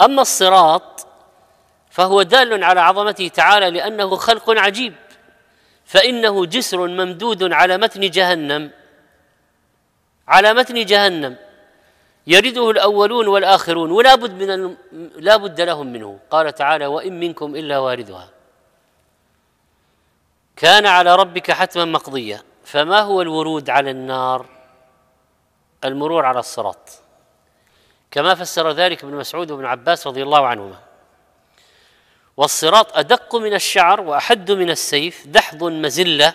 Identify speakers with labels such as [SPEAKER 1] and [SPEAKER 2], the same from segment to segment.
[SPEAKER 1] أما الصراط فهو دال على عظمته تعالى لأنه خلق عجيب فإنه جسر ممدود على متن جهنم على متن جهنم يرده الأولون والآخرون ولا بد من. لا بد لهم منه. قال تعالى وإن منكم إلا واردها. كان على ربك حتما مقضيا فما هو الورود على النار؟ المرور على الصراط. كما فسر ذلك ابن مسعود وابن عباس رضي الله عنهما. والصراط أدق من الشعر وأحد من السيف دحض مزلة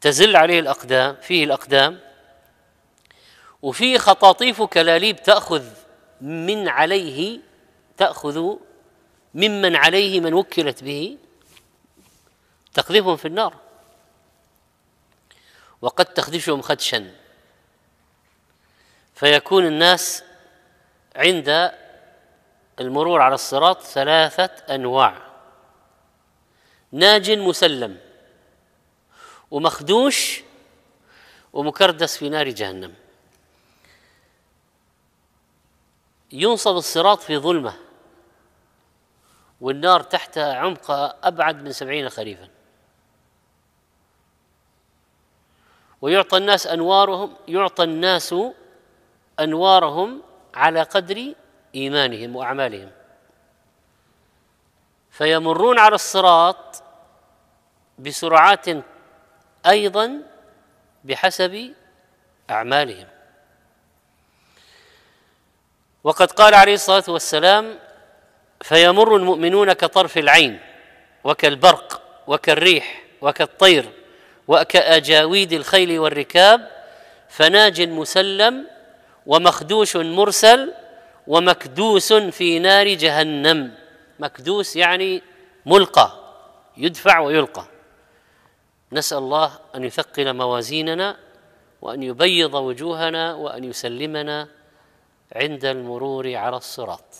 [SPEAKER 1] تزل عليه الأقدام فيه الأقدام. وفيه خطاطيف كلاليب تأخذ من عليه تأخذ ممن عليه من وكلت به تقذفهم في النار. وقد تخدشهم خدشا. فيكون الناس عند المرور على الصراط ثلاثة أنواع. ناج مسلم ومخدوش ومكردس في نار جهنم. ينصب الصراط في ظلمة والنار تحت عمق أبعد من سبعين خريفا. ويعطى الناس أنوارهم يعطى الناس أنوارهم على قدر إيمانهم وأعمالهم. فيمرون على الصراط بسرعات أيضا بحسب أعمالهم. وقد قال عليه الصلاة والسلام فيمر المؤمنون كطرف العين وكالبرق وكالريح وكالطير وكأجاويد الخيل والركاب فناج مسلم ومخدوش مرسل ومكدوس في نار جهنم. مكدوس يعني ملقى يدفع ويلقى. نسأل الله أن يثقل موازيننا وأن يبيض وجوهنا وأن يسلمنا عند المرور على الصراط.